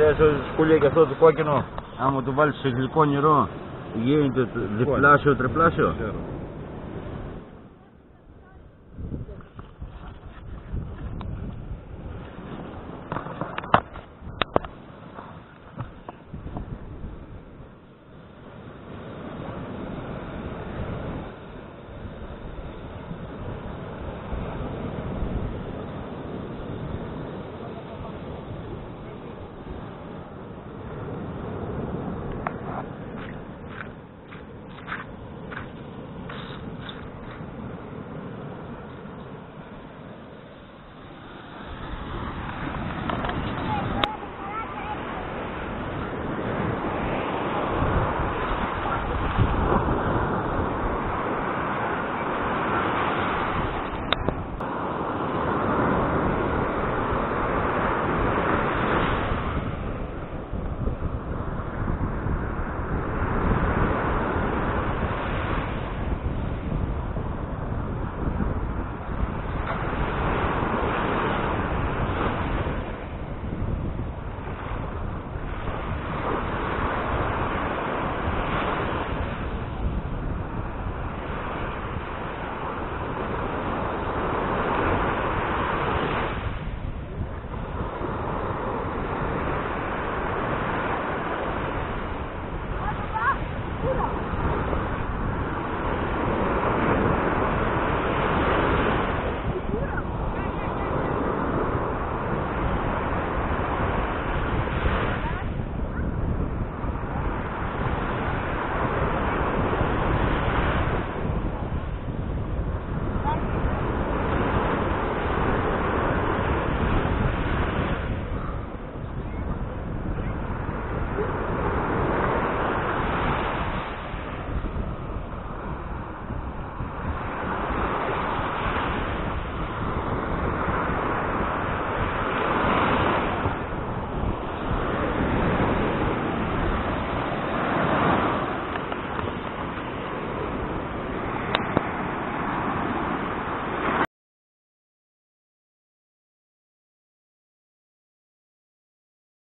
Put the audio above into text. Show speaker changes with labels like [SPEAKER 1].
[SPEAKER 1] Θες σκουλία και αυτό το κόκκινο, άμα το βάλεις σε γλυκό νερό, γίνεται διπλάσιο, τριπλάσιο.
[SPEAKER 2] Ξέρω.